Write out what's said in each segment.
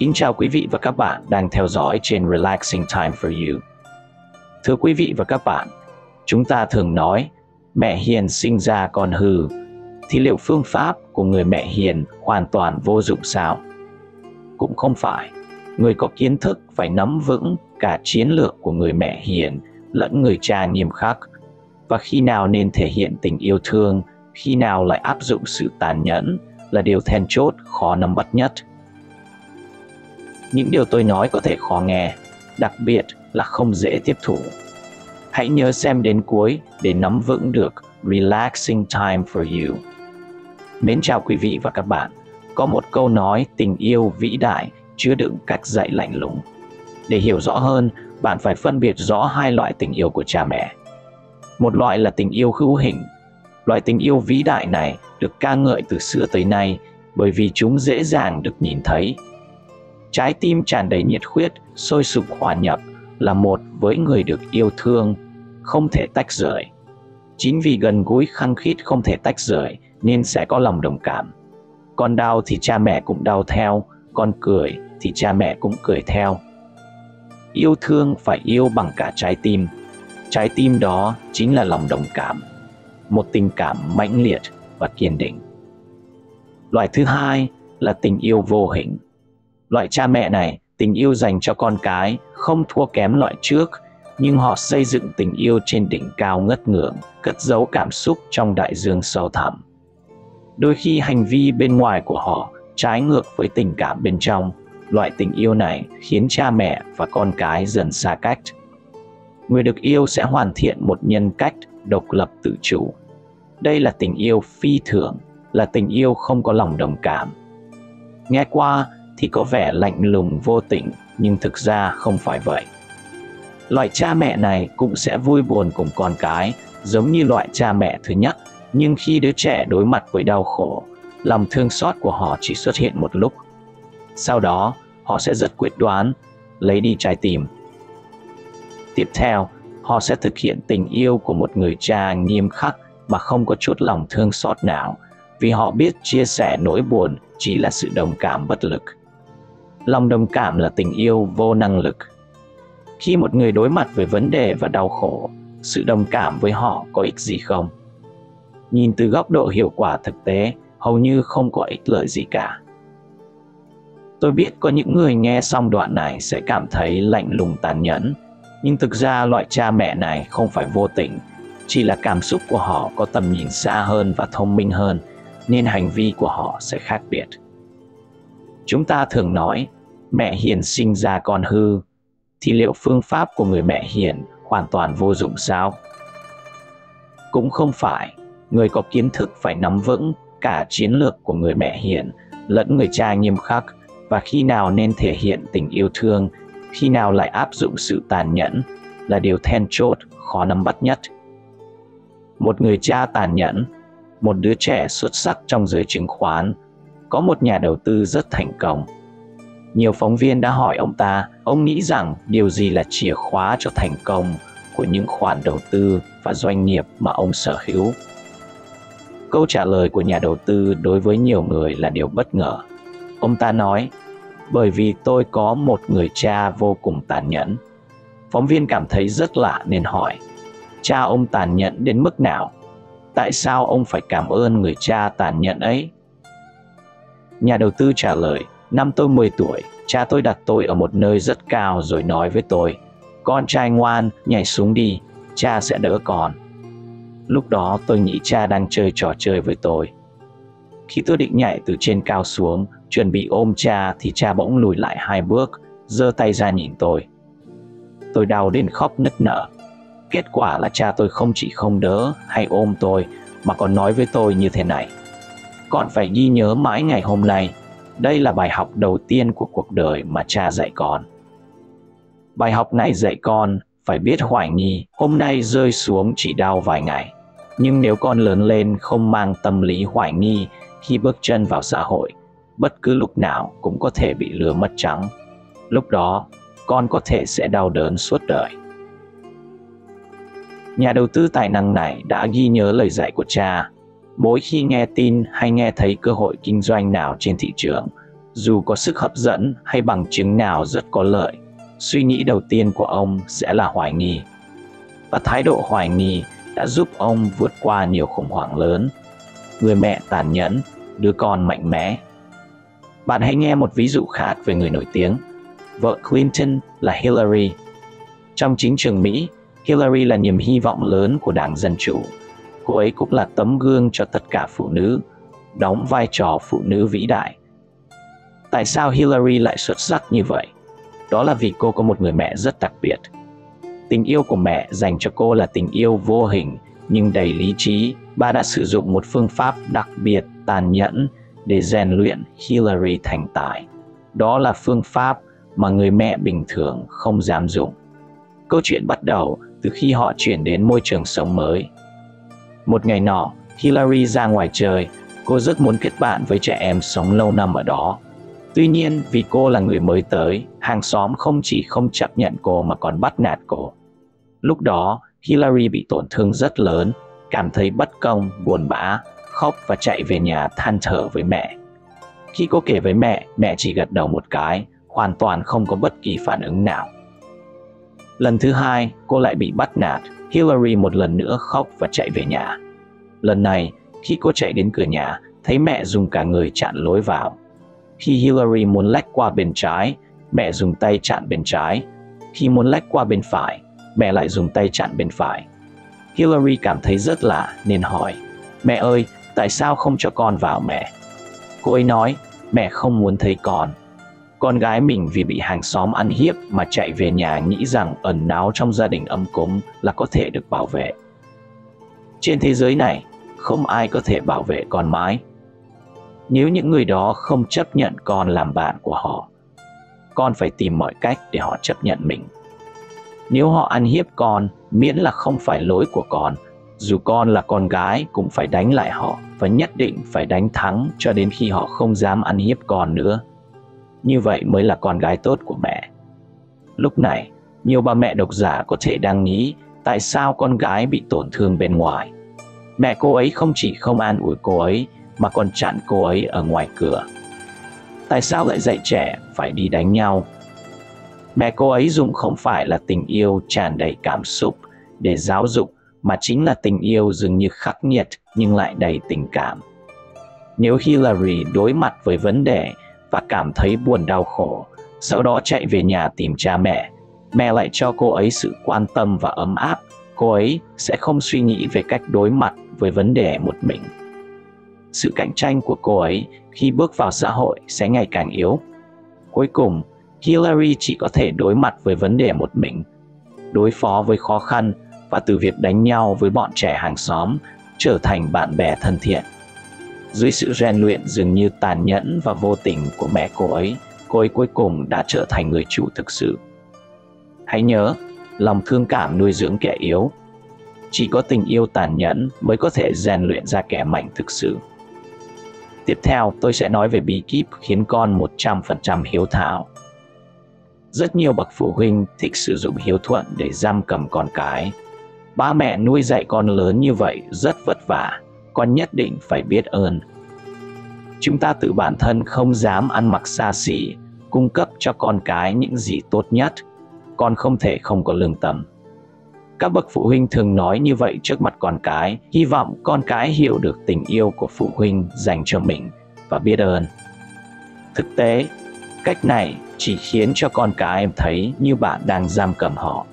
Kính chào quý vị và các bạn đang theo dõi trên Relaxing Time for You. Thưa quý vị và các bạn, chúng ta thường nói mẹ hiền sinh ra con hư, thì liệu phương pháp của người mẹ hiền hoàn toàn vô dụng sao? Cũng không phải, người có kiến thức phải nắm vững cả chiến lược của người mẹ hiền lẫn người cha nghiêm khắc và khi nào nên thể hiện tình yêu thương, khi nào lại áp dụng sự tàn nhẫn là điều then chốt khó nắm bắt nhất. Những điều tôi nói có thể khó nghe, đặc biệt là không dễ tiếp thu. Hãy nhớ xem đến cuối để nắm vững được Relaxing Time for You. Mến chào quý vị và các bạn. Có một câu nói tình yêu vĩ đại chứa đựng cách dạy lạnh lùng. Để hiểu rõ hơn, bạn phải phân biệt rõ hai loại tình yêu của cha mẹ. Một loại là tình yêu hữu hình. Loại tình yêu vĩ đại này được ca ngợi từ xưa tới nay bởi vì chúng dễ dàng được nhìn thấy. Trái tim tràn đầy nhiệt huyết, sôi sục hòa nhập là một với người được yêu thương, không thể tách rời. Chính vì gần gũi khăng khít không thể tách rời nên sẽ có lòng đồng cảm. Con đau thì cha mẹ cũng đau theo, con cười thì cha mẹ cũng cười theo. Yêu thương phải yêu bằng cả trái tim. Trái tim đó chính là lòng đồng cảm, một tình cảm mãnh liệt và kiên định. Loại thứ hai là tình yêu vô hình. Loại cha mẹ này, tình yêu dành cho con cái không thua kém loại trước, nhưng họ xây dựng tình yêu trên đỉnh cao ngất ngưỡng, cất giấu cảm xúc trong đại dương sâu thẳm. Đôi khi hành vi bên ngoài của họ trái ngược với tình cảm bên trong. Loại tình yêu này khiến cha mẹ và con cái dần xa cách. Người được yêu sẽ hoàn thiện một nhân cách độc lập tự chủ. Đây là tình yêu phi thường, là tình yêu không có lòng đồng cảm. Nghe qua thì có vẻ lạnh lùng vô tình, nhưng thực ra không phải vậy. Loại cha mẹ này cũng sẽ vui buồn cùng con cái, giống như loại cha mẹ thứ nhất, nhưng khi đứa trẻ đối mặt với đau khổ, lòng thương xót của họ chỉ xuất hiện một lúc. Sau đó, họ sẽ rất quyết đoán, lấy đi trái tim. Tiếp theo, họ sẽ thực hiện tình yêu của một người cha nghiêm khắc mà không có chút lòng thương xót nào, vì họ biết chia sẻ nỗi buồn chỉ là sự đồng cảm bất lực. Lòng đồng cảm là tình yêu vô năng lực. Khi một người đối mặt với vấn đề và đau khổ, sự đồng cảm với họ có ích gì không? Nhìn từ góc độ hiệu quả thực tế, hầu như không có ích lợi gì cả. Tôi biết có những người nghe xong đoạn này sẽ cảm thấy lạnh lùng tàn nhẫn, nhưng thực ra loại cha mẹ này không phải vô tình, chỉ là cảm xúc của họ có tầm nhìn xa hơn và thông minh hơn, nên hành vi của họ sẽ khác biệt. Chúng ta thường nói, mẹ hiền sinh ra con hư, thì liệu phương pháp của người mẹ hiền hoàn toàn vô dụng sao? Cũng không phải, người có kiến thức phải nắm vững cả chiến lược của người mẹ hiền lẫn người cha nghiêm khắc và khi nào nên thể hiện tình yêu thương, khi nào lại áp dụng sự tàn nhẫn là điều then chốt khó nắm bắt nhất. Một người cha tàn nhẫn, một đứa trẻ xuất sắc trong giới chứng khoán, có một nhà đầu tư rất thành công. Nhiều phóng viên đã hỏi ông ta, ông nghĩ rằng điều gì là chìa khóa cho thành công của những khoản đầu tư và doanh nghiệp mà ông sở hữu Câu trả lời của nhà đầu tư đối với nhiều người là điều bất ngờ. Ông ta nói, bởi vì tôi có một người cha vô cùng tàn nhẫn. Phóng viên cảm thấy rất lạ nên hỏi, cha ông tàn nhẫn đến mức nào? Tại sao ông phải cảm ơn người cha tàn nhẫn ấy? Nhà đầu tư trả lời, năm tôi 10 tuổi, cha tôi đặt tôi ở một nơi rất cao rồi nói với tôi, con trai ngoan, nhảy xuống đi, cha sẽ đỡ con. Lúc đó tôi nghĩ cha đang chơi trò chơi với tôi. Khi tôi định nhảy từ trên cao xuống, chuẩn bị ôm cha thì cha bỗng lùi lại hai bước, giơ tay ra nhìn tôi. Tôi đau đến khóc nức nở. Kết quả là cha tôi không chỉ không đỡ hay ôm tôi mà còn nói với tôi như thế này. Con phải ghi nhớ mãi ngày hôm nay, đây là bài học đầu tiên của cuộc đời mà cha dạy con. Bài học này dạy con phải biết hoài nghi hôm nay rơi xuống chỉ đau vài ngày. Nhưng nếu con lớn lên không mang tâm lý hoài nghi khi bước chân vào xã hội bất cứ lúc nào cũng có thể bị lừa mất trắng. Lúc đó con có thể sẽ đau đớn suốt đời. Nhà đầu tư tài năng này đã ghi nhớ lời dạy của cha mỗi khi nghe tin hay nghe thấy cơ hội kinh doanh nào trên thị trường, dù có sức hấp dẫn hay bằng chứng nào rất có lợi, suy nghĩ đầu tiên của ông sẽ là hoài nghi. Và thái độ hoài nghi đã giúp ông vượt qua nhiều khủng hoảng lớn. Người mẹ tàn nhẫn, đứa con mạnh mẽ. Bạn hãy nghe một ví dụ khác về người nổi tiếng. Vợ clinton là hillary. Trong chính trường mỹ, hillary là niềm hy vọng lớn của đảng dân chủ cô ấy cũng là tấm gương cho tất cả phụ nữ, đóng vai trò phụ nữ vĩ đại. Tại sao hillary lại xuất sắc như vậy? Đó là vì cô có một người mẹ rất đặc biệt. Tình yêu của mẹ dành cho cô là tình yêu vô hình, nhưng đầy lý trí, bà đã sử dụng một phương pháp đặc biệt tàn nhẫn để rèn luyện hillary thành tài. Đó là phương pháp mà người mẹ bình thường không dám dùng. Câu chuyện bắt đầu từ khi họ chuyển đến môi trường sống mới một ngày nọ hillary ra ngoài chơi cô rất muốn kết bạn với trẻ em sống lâu năm ở đó Tuy nhiên, vì cô là người mới tới, hàng xóm không chỉ không chấp nhận cô mà còn bắt nạt cô. Lúc đó, Hillary bị tổn thương rất lớn, cảm thấy bất công, buồn bã, khóc và chạy về nhà than thở với mẹ. Khi cô kể với mẹ, mẹ chỉ gật đầu một cái, hoàn toàn không có bất kỳ phản ứng nào. Lần thứ hai, cô lại bị bắt nạt, Hillary một lần nữa khóc và chạy về nhà. Lần này, khi cô chạy đến cửa nhà, thấy mẹ dùng cả người chặn lối vào. Khi Hillary muốn lách qua bên trái, mẹ dùng tay chặn bên trái. Khi muốn lách qua bên phải, mẹ lại dùng tay chặn bên phải. Hillary cảm thấy rất lạ nên hỏi, mẹ ơi, tại sao không cho con vào mẹ? Cô ấy nói, mẹ không muốn thấy con. Con gái mình vì bị hàng xóm ăn hiếp mà chạy về nhà nghĩ rằng ẩn náu trong gia đình âm cúng là có thể được bảo vệ. Trên thế giới này, không ai có thể bảo vệ con mãi. Nếu những người đó không chấp nhận con làm bạn của họ con phải tìm mọi cách để họ chấp nhận mình. Nếu họ ăn hiếp con miễn là không phải lỗi của con dù con là con gái cũng phải đánh lại họ và nhất định phải đánh thắng cho đến khi họ không dám ăn hiếp con nữa như vậy mới là con gái tốt của mẹ lúc này, nhiều bà mẹ độc giả có thể đang nghĩ tại sao con gái bị tổn thương bên ngoài mẹ cô ấy không chỉ không an ủi cô ấy, mà còn chặn cô ấy ở ngoài cửa. Tại sao lại dạy trẻ phải đi đánh nhau? Mẹ cô ấy dùng không phải là tình yêu tràn đầy cảm xúc để giáo dục, mà chính là tình yêu dường như khắc nghiệt nhưng lại đầy tình cảm. Nếu Hillary đối mặt với vấn đề và cảm thấy buồn đau khổ, sau đó chạy về nhà tìm cha mẹ, mẹ lại cho cô ấy sự quan tâm và ấm áp, cô ấy sẽ không suy nghĩ về cách đối mặt với vấn đề một mình sự cạnh tranh của cô ấy khi bước vào xã hội sẽ ngày càng yếu. Cuối cùng, Hillary chỉ có thể đối mặt với vấn đề một mình, đối phó với khó khăn và từ việc đánh nhau với bọn trẻ hàng xóm trở thành bạn bè thân thiện. Dưới sự rèn luyện dường như tàn nhẫn và vô tình của mẹ cô ấy, cô ấy cuối cùng đã trở thành người chủ thực sự. Hãy nhớ, lòng thương cảm nuôi dưỡng kẻ yếu. Chỉ có tình yêu tàn nhẫn mới có thể rèn luyện ra kẻ mạnh thực sự. Tiếp theo, tôi sẽ nói về bí kíp khiến con 100% hiếu thảo. Rất nhiều bậc phụ huynh thích sử dụng hiếu thuận để giam cầm con cái. Ba mẹ nuôi dạy con lớn như vậy rất vất vả, con nhất định phải biết ơn. Chúng ta tự bản thân không dám ăn mặc xa xỉ, cung cấp cho con cái những gì tốt nhất, con không thể không có lương tâm. Các bậc phụ huynh thường nói như vậy trước mặt con cái, hy vọng con cái hiểu được tình yêu của phụ huynh dành cho mình và biết ơn. Thực tế, cách này chỉ khiến cho con cái em thấy như bạn đang giam cầm họ.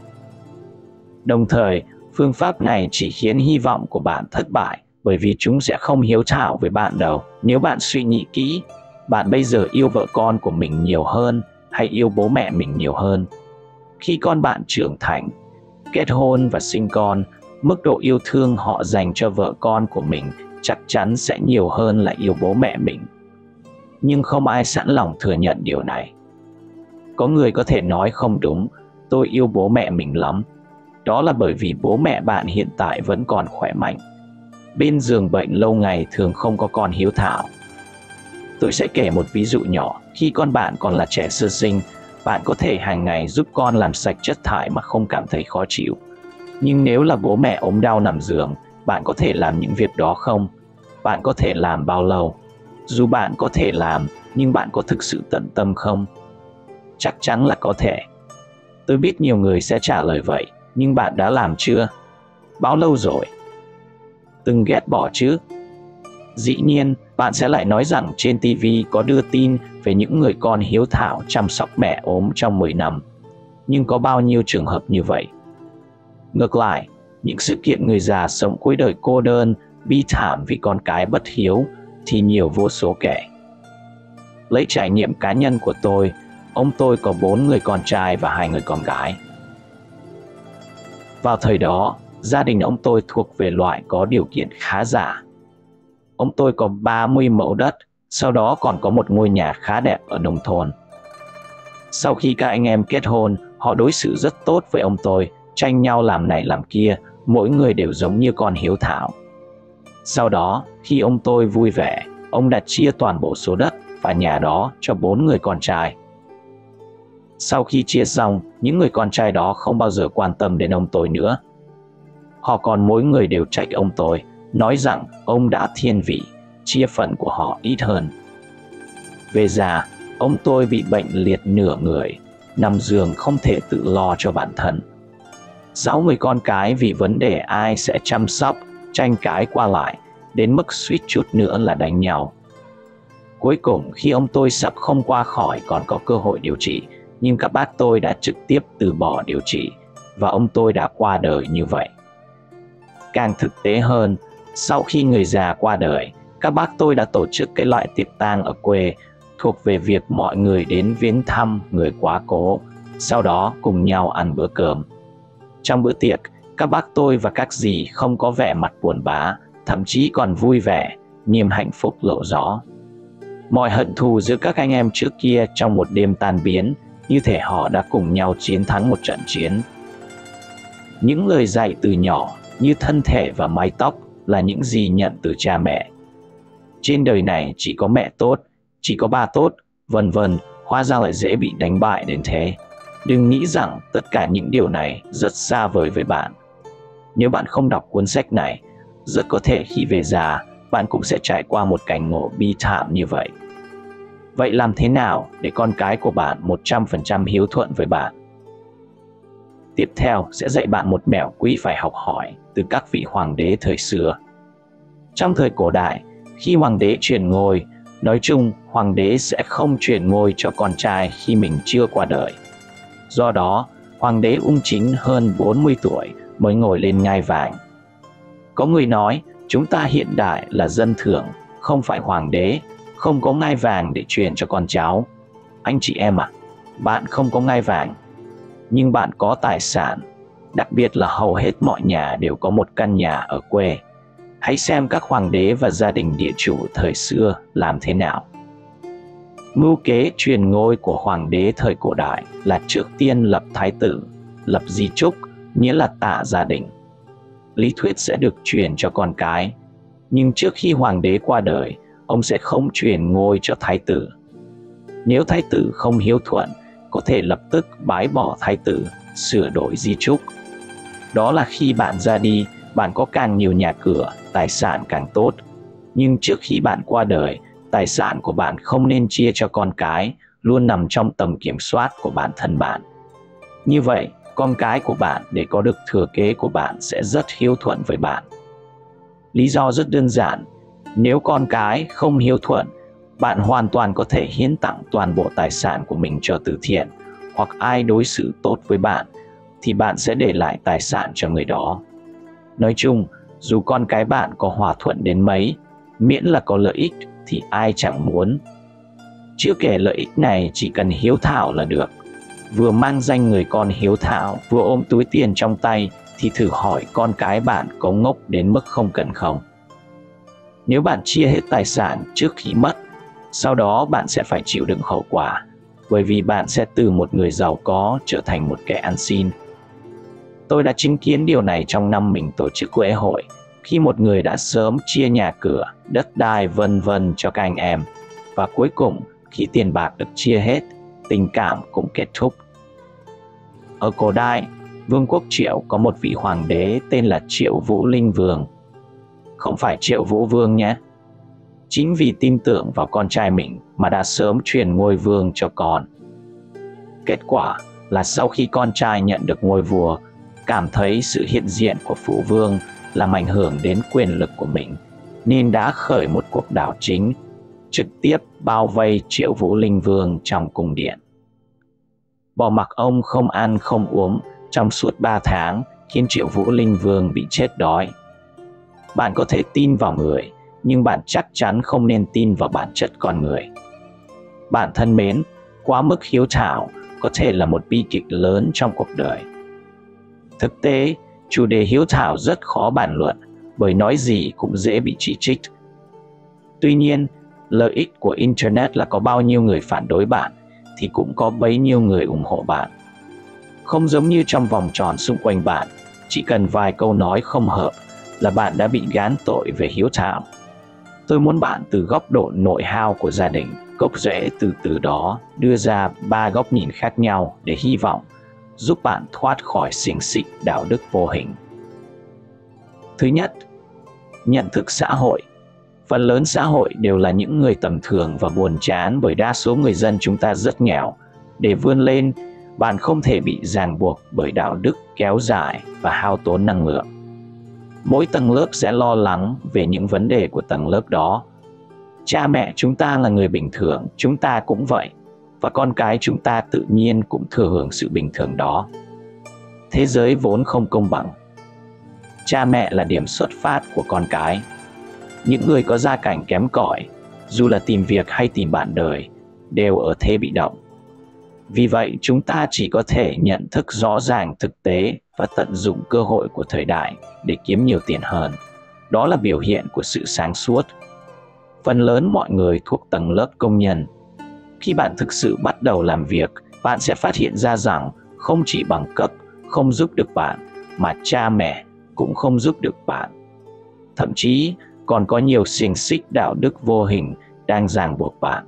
Đồng thời, phương pháp này chỉ khiến hy vọng của bạn thất bại bởi vì chúng sẽ không hiếu thảo với bạn đâu. Nếu bạn suy nghĩ kỹ, bạn bây giờ yêu vợ con của mình nhiều hơn hay yêu bố mẹ mình nhiều hơn. Khi con bạn trưởng thành, kết hôn và sinh con mức độ yêu thương họ dành cho vợ con của mình chắc chắn sẽ nhiều hơn là yêu bố mẹ mình nhưng không ai sẵn lòng thừa nhận điều này có người có thể nói không đúng tôi yêu bố mẹ mình lắm đó là bởi vì bố mẹ bạn hiện tại vẫn còn khỏe mạnh bên giường bệnh lâu ngày thường không có con hiếu thảo tôi sẽ kể một ví dụ nhỏ khi con bạn còn là trẻ sơ sinh bạn có thể hàng ngày giúp con làm sạch chất thải mà không cảm thấy khó chịu. Nhưng nếu là bố mẹ ốm đau nằm giường, bạn có thể làm những việc đó không? Bạn có thể làm bao lâu? Dù bạn có thể làm, nhưng bạn có thực sự tận tâm không? Chắc chắn là có thể. Tôi biết nhiều người sẽ trả lời vậy, nhưng bạn đã làm chưa? Bao lâu rồi? Từng ghét bỏ chứ? Dĩ nhiên, bạn sẽ lại nói rằng trên TV có đưa tin về những người con hiếu thảo chăm sóc mẹ ốm trong 10 năm. Nhưng có bao nhiêu trường hợp như vậy? Ngược lại, những sự kiện người già sống cuối đời cô đơn, bi thảm vì con cái bất hiếu thì nhiều vô số kể. Lấy trải nghiệm cá nhân của tôi, ông tôi có bốn người con trai và hai người con gái. Vào thời đó, gia đình ông tôi thuộc về loại có điều kiện khá giả. Ông tôi có 30 mẫu đất, sau đó còn có một ngôi nhà khá đẹp ở nông thôn. Sau khi các anh em kết hôn, họ đối xử rất tốt với ông tôi, tranh nhau làm này làm kia, mỗi người đều giống như con hiếu thảo. Sau đó, khi ông tôi vui vẻ, ông đã chia toàn bộ số đất và nhà đó cho bốn người con trai. Sau khi chia xong, những người con trai đó không bao giờ quan tâm đến ông tôi nữa. Họ còn mỗi người đều trách ông tôi, nói rằng ông đã thiên vị, chia phần của họ ít hơn. Về già, ông tôi bị bệnh liệt nửa người, nằm giường không thể tự lo cho bản thân. Sáu người con cái vì vấn đề ai sẽ chăm sóc, tranh cãi qua lại, đến mức suýt chút nữa là đánh nhau. Cuối cùng khi ông tôi sắp không qua khỏi còn có cơ hội điều trị, nhưng các bác tôi đã trực tiếp từ bỏ điều trị và ông tôi đã qua đời như vậy. Càng thực tế hơn, sau khi người già qua đời, các bác tôi đã tổ chức cái loại tiệc tang ở quê thuộc về việc mọi người đến viếng thăm người quá cố, sau đó cùng nhau ăn bữa cơm. Trong bữa tiệc, các bác tôi và các dì không có vẻ mặt buồn bã, thậm chí còn vui vẻ, niềm hạnh phúc lộ rõ. Mọi hận thù giữa các anh em trước kia trong một đêm tan biến, như thể họ đã cùng nhau chiến thắng một trận chiến. Những lời dạy từ nhỏ như thân thể và mái tóc là những gì nhận từ cha mẹ. Trên đời này chỉ có mẹ tốt, chỉ có ba tốt, vân vân, hóa ra lại dễ bị đánh bại đến thế. Đừng nghĩ rằng tất cả những điều này rất xa vời với bạn. Nếu bạn không đọc cuốn sách này, rất có thể khi về già, bạn cũng sẽ trải qua một cảnh ngộ bi thảm như vậy. Vậy làm thế nào để con cái của bạn 100% hiếu thuận với bạn? Tiếp theo sẽ dạy bạn một mẹo quý phải học hỏi từ các vị hoàng đế thời xưa. Trong thời cổ đại, khi hoàng đế chuyển ngôi, nói chung hoàng đế sẽ không chuyển ngôi cho con trai khi mình chưa qua đời. Do đó, hoàng đế ung chính hơn 40 tuổi mới ngồi lên ngai vàng. Có người nói chúng ta hiện đại là dân thường, không phải hoàng đế, không có ngai vàng để truyền cho con cháu. Anh chị em à, bạn không có ngai vàng, nhưng bạn có tài sản, đặc biệt là hầu hết mọi nhà đều có một căn nhà ở quê. Hãy xem các hoàng đế và gia đình địa chủ thời xưa làm thế nào. Mưu kế truyền ngôi của hoàng đế thời cổ đại là trước tiên lập thái tử, lập di trúc, nghĩa là tạ gia đình. Lý thuyết sẽ được truyền cho con cái, nhưng trước khi hoàng đế qua đời, ông sẽ không truyền ngôi cho thái tử. Nếu thái tử không hiếu thuận, có thể lập tức bái bỏ thái tử, sửa đổi di trúc. Đó là khi bạn ra đi, bạn có càng nhiều nhà cửa, tài sản càng tốt. Nhưng trước khi bạn qua đời, tài sản của bạn không nên chia cho con cái, luôn nằm trong tầm kiểm soát của bản thân bạn. Như vậy, con cái của bạn để có được thừa kế của bạn sẽ rất hiếu thuận với bạn. Lý do rất đơn giản, nếu con cái không hiếu thuận, bạn hoàn toàn có thể hiến tặng toàn bộ tài sản của mình cho từ thiện hoặc ai đối xử tốt với bạn thì bạn sẽ để lại tài sản cho người đó. Nói chung, dù con cái bạn có hòa thuận đến mấy, miễn là có lợi ích thì ai chẳng muốn. Chưa kể lợi ích này chỉ cần hiếu thảo là được. Vừa mang danh người con hiếu thảo, vừa ôm túi tiền trong tay thì thử hỏi con cái bạn có ngốc đến mức không cần không. Nếu bạn chia hết tài sản trước khi mất, sau đó bạn sẽ phải chịu đựng hậu quả, bởi vì bạn sẽ từ một người giàu có trở thành một kẻ ăn xin. Tôi đã chứng kiến điều này trong năm mình tổ chức quê hội, khi một người đã sớm chia nhà cửa, đất đai vân vân cho các anh em, và cuối cùng khi tiền bạc được chia hết, tình cảm cũng kết thúc. Ở cổ đại, Vương quốc Triệu có một vị hoàng đế tên là Triệu Vũ Linh Vương. Không phải Triệu Vũ Vương nhé. chính vì tin tưởng vào con trai mình mà đã sớm truyền ngôi vương cho con. Kết quả là sau khi con trai nhận được ngôi vua, cảm thấy sự hiện diện của phụ vương làm ảnh hưởng đến quyền lực của mình, nên đã khởi một cuộc đảo chính, trực tiếp bao vây triệu vũ linh vương trong cung điện. Bỏ mặc ông không ăn không uống trong suốt ba tháng khiến triệu vũ linh vương bị chết đói. Bạn có thể tin vào người, nhưng bạn chắc chắn không nên tin vào bản chất con người. Bạn thân mến, quá mức hiếu thảo có thể là một bi kịch lớn trong cuộc đời. Thực tế, chủ đề hiếu thảo rất khó bàn luận bởi nói gì cũng dễ bị chỉ trích. Tuy nhiên, lợi ích của Internet là có bao nhiêu người phản đối bạn thì cũng có bấy nhiêu người ủng hộ bạn. Không giống như trong vòng tròn xung quanh bạn, chỉ cần vài câu nói không hợp là bạn đã bị gán tội về hiếu thảo. Tôi muốn bạn từ góc độ nội hao của gia đình, gốc rễ từ từ đó đưa ra ba góc nhìn khác nhau để hy vọng giúp bạn thoát khỏi xiềng xích đạo đức vô hình. Thứ nhất, nhận thức xã hội. Phần lớn xã hội đều là những người tầm thường và buồn chán bởi đa số người dân chúng ta rất nghèo. Để vươn lên, bạn không thể bị ràng buộc bởi đạo đức kéo dài và hao tốn năng lượng. Mỗi tầng lớp sẽ lo lắng về những vấn đề của tầng lớp đó. Cha mẹ chúng ta là người bình thường, chúng ta cũng vậy và con cái chúng ta tự nhiên cũng thừa hưởng sự bình thường đó. Thế giới vốn không công bằng. Cha mẹ là điểm xuất phát của con cái. Những người có gia cảnh kém cỏi, dù là tìm việc hay tìm bạn đời, đều ở thế bị động. Vì vậy, chúng ta chỉ có thể nhận thức rõ ràng thực tế và tận dụng cơ hội của thời đại để kiếm nhiều tiền hơn. Đó là biểu hiện của sự sáng suốt. Phần lớn mọi người thuộc tầng lớp công nhân khi bạn thực sự bắt đầu làm việc, bạn sẽ phát hiện ra rằng không chỉ bằng cấp, không giúp được bạn, mà cha mẹ cũng không giúp được bạn. Thậm chí, còn có nhiều xiềng xích đạo đức vô hình đang ràng buộc bạn.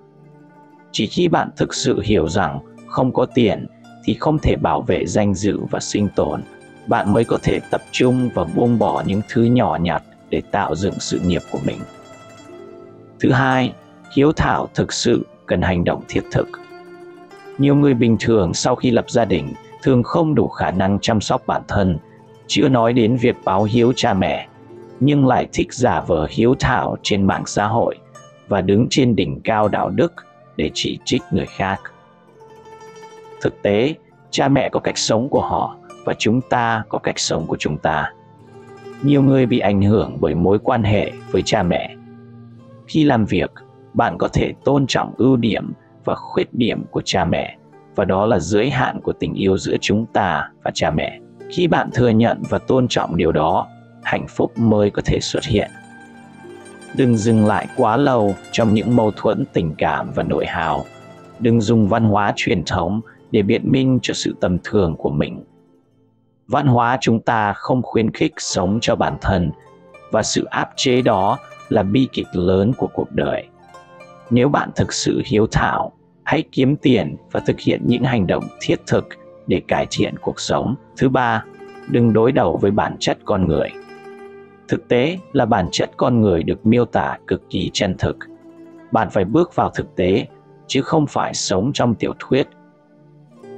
Chỉ khi bạn thực sự hiểu rằng không có tiền thì không thể bảo vệ danh dự và sinh tồn, bạn mới có thể tập trung và buông bỏ những thứ nhỏ nhặt để tạo dựng sự nghiệp của mình. Thứ hai, hiếu thảo thực sự cần hành động thiết thực. Nhiều người bình thường sau khi lập gia đình thường không đủ khả năng chăm sóc bản thân, chưa nói đến việc báo hiếu cha mẹ, nhưng lại thích giả vờ hiếu thảo trên mạng xã hội và đứng trên đỉnh cao đạo đức để chỉ trích người khác. Thực tế, cha mẹ có cách sống của họ và chúng ta có cách sống của chúng ta. Nhiều người bị ảnh hưởng bởi mối quan hệ với cha mẹ. Khi làm việc, bạn có thể tôn trọng ưu điểm và khuyết điểm của cha mẹ, và đó là giới hạn của tình yêu giữa chúng ta và cha mẹ. Khi bạn thừa nhận và tôn trọng điều đó, hạnh phúc mới có thể xuất hiện. Đừng dừng lại quá lâu trong những mâu thuẫn tình cảm và nội hào. Đừng dùng văn hóa truyền thống để biện minh cho sự tầm thường của mình. Văn hóa chúng ta không khuyến khích sống cho bản thân, và sự áp chế đó là bi kịch lớn của cuộc đời nếu bạn thực sự hiếu thảo, hãy kiếm tiền và thực hiện những hành động thiết thực để cải thiện cuộc sống. Thứ ba, đừng đối đầu với bản chất con người. Thực tế là bản chất con người được miêu tả cực kỳ chân thực. Bạn phải bước vào thực tế, chứ không phải sống trong tiểu thuyết.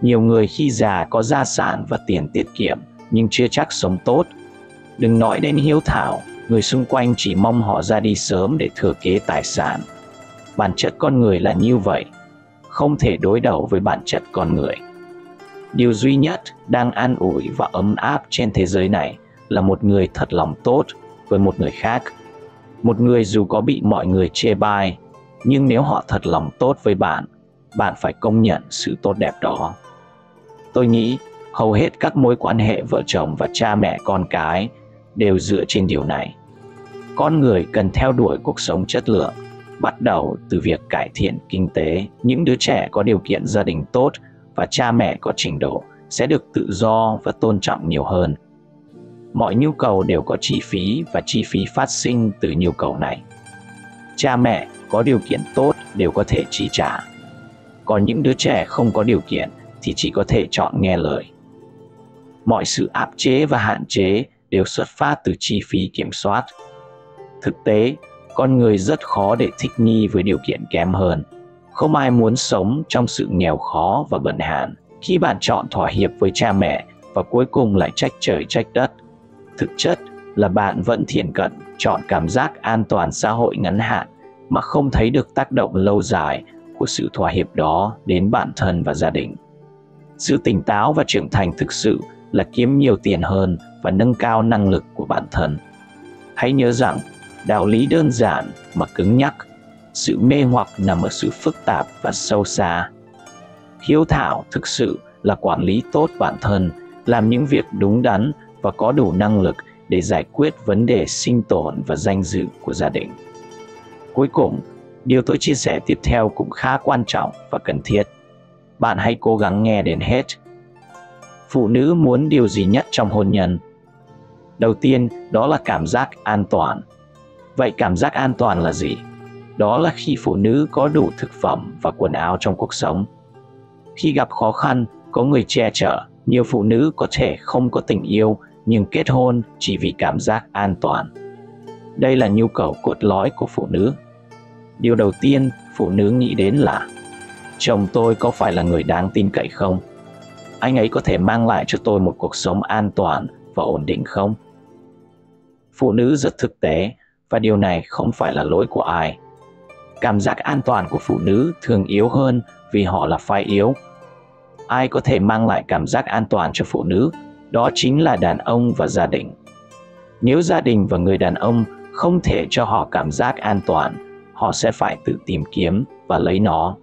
Nhiều người khi già có gia sản và tiền tiết kiệm, nhưng chưa chắc sống tốt. Đừng nói đến hiếu thảo, người xung quanh chỉ mong họ ra đi sớm để thừa kế tài sản bản chất con người là như vậy, không thể đối đầu với bản chất con người. Điều duy nhất đang an ủi và ấm áp trên thế giới này là một người thật lòng tốt với một người khác. Một người dù có bị mọi người chê bai, nhưng nếu họ thật lòng tốt với bạn bạn phải công nhận sự tốt đẹp đó. Tôi nghĩ hầu hết các mối quan hệ vợ chồng và cha mẹ con cái đều dựa trên điều này. Con người cần theo đuổi cuộc sống chất lượng bắt đầu từ việc cải thiện kinh tế. Những đứa trẻ có điều kiện gia đình tốt và cha mẹ có trình độ sẽ được tự do và tôn trọng nhiều hơn. Mọi nhu cầu đều có chi phí và chi phí phát sinh từ nhu cầu này. Cha mẹ có điều kiện tốt đều có thể chi trả. Còn những đứa trẻ không có điều kiện thì chỉ có thể chọn nghe lời. Mọi sự áp chế và hạn chế đều xuất phát từ chi phí kiểm soát. Thực tế con người rất khó để thích nghi với điều kiện kém hơn. Không ai muốn sống trong sự nghèo khó và bần hàn Khi bạn chọn thỏa hiệp với cha mẹ và cuối cùng lại trách trời trách đất, thực chất là bạn vẫn thiện cận chọn cảm giác an toàn xã hội ngắn hạn mà không thấy được tác động lâu dài của sự thỏa hiệp đó đến bản thân và gia đình. Sự tỉnh táo và trưởng thành thực sự là kiếm nhiều tiền hơn và nâng cao năng lực của bản thân. Hãy nhớ rằng, đạo lý đơn giản mà cứng nhắc, sự mê hoặc nằm ở sự phức tạp và sâu xa. Hiếu thảo thực sự là quản lý tốt bản thân, làm những việc đúng đắn và có đủ năng lực để giải quyết vấn đề sinh tồn và danh dự của gia đình. Cuối cùng, điều tôi chia sẻ tiếp theo cũng khá quan trọng và cần thiết. Bạn hãy cố gắng nghe đến hết. Phụ nữ muốn điều gì nhất trong hôn nhân? Đầu tiên, đó là cảm giác an toàn. Vậy cảm giác an toàn là gì? Đó là khi phụ nữ có đủ thực phẩm và quần áo trong cuộc sống. Khi gặp khó khăn, có người che chở, nhiều phụ nữ có thể không có tình yêu nhưng kết hôn chỉ vì cảm giác an toàn. Đây là nhu cầu cốt lõi của phụ nữ. Điều đầu tiên phụ nữ nghĩ đến là chồng tôi có phải là người đáng tin cậy không? Anh ấy có thể mang lại cho tôi một cuộc sống an toàn và ổn định không? Phụ nữ rất thực tế và điều này không phải là lỗi của ai. Cảm giác an toàn của phụ nữ thường yếu hơn vì họ là phái yếu. Ai có thể mang lại cảm giác an toàn cho phụ nữ, đó chính là đàn ông và gia đình nếu gia đình và người đàn ông không thể cho họ cảm giác an toàn, họ sẽ phải tự tìm kiếm và lấy nó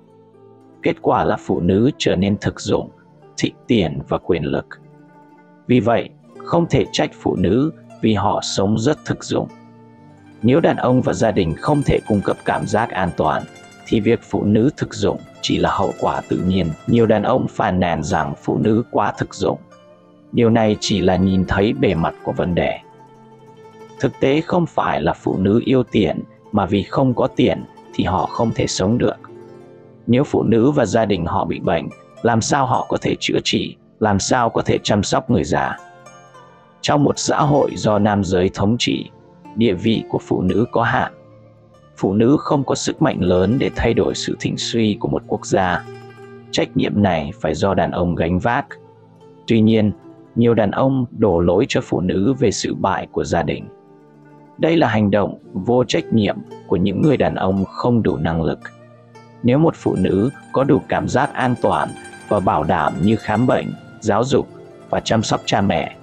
kết quả là phụ nữ trở nên thực dụng thị tiền và quyền lực vì vậy, không thể trách phụ nữ vì họ sống rất thực dụng nếu đàn ông và gia đình không thể cung cấp cảm giác an toàn, thì việc phụ nữ thực dụng chỉ là hậu quả tự nhiên. Nhiều đàn ông phàn nàn rằng phụ nữ quá thực dụng. Điều này chỉ là nhìn thấy bề mặt của vấn đề. Thực tế không phải là phụ nữ yêu tiền, mà vì không có tiền thì họ không thể sống được. Nếu phụ nữ và gia đình họ bị bệnh, làm sao họ có thể chữa trị, làm sao có thể chăm sóc người già? Trong một xã hội do nam giới thống trị địa vị của phụ nữ có hạn. Phụ nữ không có sức mạnh lớn để thay đổi sự thịnh suy của một quốc gia. Trách nhiệm này phải do đàn ông gánh vác. Tuy nhiên, nhiều đàn ông đổ lỗi cho phụ nữ về sự bại của gia đình. Đây là hành động vô trách nhiệm của những người đàn ông không đủ năng lực. Nếu một phụ nữ có đủ cảm giác an toàn và bảo đảm như khám bệnh, giáo dục và chăm sóc cha mẹ,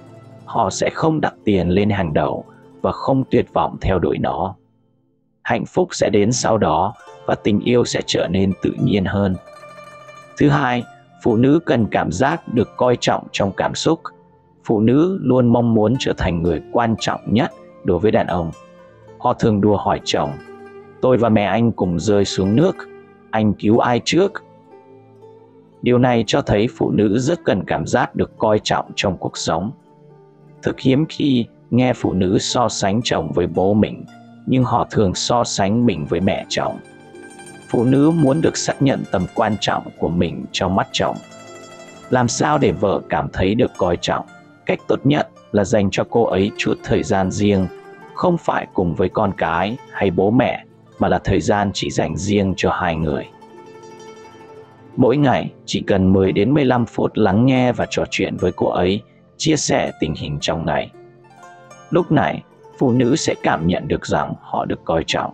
họ sẽ không đặt tiền lên hàng đầu và không tuyệt vọng theo đuổi nó. Hạnh phúc sẽ đến sau đó và tình yêu sẽ trở nên tự nhiên hơn. Thứ hai, phụ nữ cần cảm giác được coi trọng trong cảm xúc. Phụ nữ luôn mong muốn trở thành người quan trọng nhất đối với đàn ông. Họ thường đùa hỏi chồng, tôi và mẹ anh cùng rơi xuống nước, anh cứu ai trước? Điều này cho thấy phụ nữ rất cần cảm giác được coi trọng trong cuộc sống. Thực hiếm khi nghe phụ nữ so sánh chồng với bố mình, nhưng họ thường so sánh mình với mẹ chồng. Phụ nữ muốn được xác nhận tầm quan trọng của mình trong mắt chồng. Làm sao để vợ cảm thấy được coi trọng? Cách tốt nhất là dành cho cô ấy chút thời gian riêng, không phải cùng với con cái hay bố mẹ, mà là thời gian chỉ dành riêng cho hai người. Mỗi ngày, chỉ cần 10 đến 15 phút lắng nghe và trò chuyện với cô ấy, chia sẻ tình hình trong ngày lúc này phụ nữ sẽ cảm nhận được rằng họ được coi trọng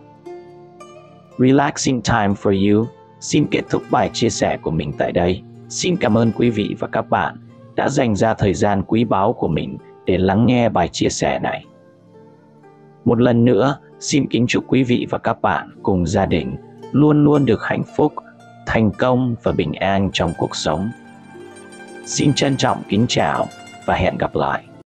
relaxing time for you xin kết thúc bài chia sẻ của mình tại đây xin cảm ơn quý vị và các bạn đã dành ra thời gian quý báu của mình để lắng nghe bài chia sẻ này. Một lần nữa, xin kính chúc quý vị và các bạn cùng gia đình luôn luôn được hạnh phúc, thành công và bình an trong cuộc sống. Xin trân trọng kính chào và hẹn gặp lại.